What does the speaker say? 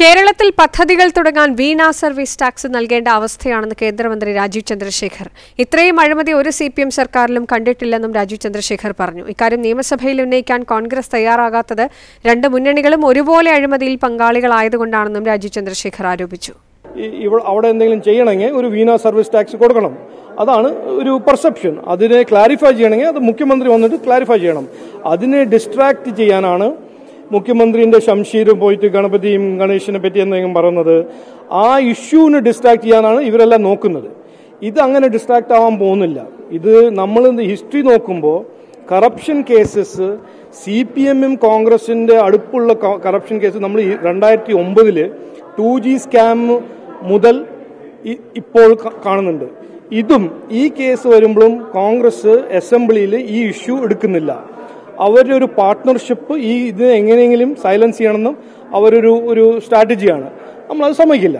കേരളത്തിൽ പദ്ധതികൾ തുടങ്ങാൻ വീണ സർവീസ് ടാക്സ് നൽകേണ്ട അവസ്ഥയാണെന്ന് കേന്ദ്രമന്ത്രി രാജീവ് ചന്ദ്രശേഖർ. ഇത്രയും അഴിമതി ഒരു സി പി എം സർക്കാരിലും കണ്ടിട്ടില്ലെന്നും രാജീവ് ചന്ദ്രശേഖർ പറഞ്ഞു. ഇക്കാര്യം നിയമസഭയിൽ ഉന്നയിക്കാൻ കോൺഗ്രസ് തയ്യാറാകാത്തത് രണ്ട് മുന്നണികളും ഒരുപോലെ അഴിമതിയിൽ പങ്കാളികളായതുകൊണ്ടാണെന്നും രാജീവ് ചന്ദ്രശേഖർ ആരോപിച്ചു. അവിടെ എന്തെങ്കിലും ചെയ്യണമെങ്കിൽ ഒരു വീണ സർവീസ് ടാക്സ് കൊടുക്കണം. അതാണ് ഒരു പെർസെപ്ഷൻ അതിനെ ക്ലാരിഫൈ ചെയ്യണമെങ്കിൽ അത് മുഖ്യമന്ത്രി വന്നിട്ട് ക്ലാരിഫൈ ചെയ്യണം. അതിനെ ഡിസ്ട്രാക്ട് ചെയ്യാനാണ് മുഖ്യമന്ത്രിന്റെ ഷംഷീർ പോയിട്ട് ഗണപതിയും ഗണേശനെ പറ്റി എന്തെങ്കിലും പറയുന്നത് ആ ഇഷ്യൂവിന് ഡിസ്ട്രാക്ട് ചെയ്യാനാണ് ഇവരെല്ലാം നോക്കുന്നത്. ഇത് അങ്ങനെ ഡിസ്ട്രാക്ട് ആവാൻ പോകുന്നില്ല. ഇത് നമ്മൾ ഹിസ്റ്ററി നോക്കുമ്പോൾ കറപ്ഷൻ കേസസ് സി പി എമ്മും കോൺഗ്രസിന്റെ അടുപ്പുള്ള കറപ്ഷൻ കേസ് നമ്മൾ രണ്ടായിരത്തി ഒമ്പതിൽ ടു ജി സ്കാം മുതൽ ഇപ്പോൾ കാണുന്നുണ്ട്. ഇതും ഈ കേസ് വരുമ്പോഴും കോൺഗ്രസ് അസംബ്ലിയിൽ ഈ ഇഷ്യൂ എടുക്കുന്നില്ല. അവരുടെ ഒരു പാർട്ട്ണർഷിപ്പ് ഈ ഇതിനെ എങ്ങനെയെങ്കിലും സൈലൻസ് ചെയ്യണമെന്നും അവരൊരു ഒരു സ്ട്രാറ്റജിയാണ് നമ്മളത് സമ്മതിക്കില്ല.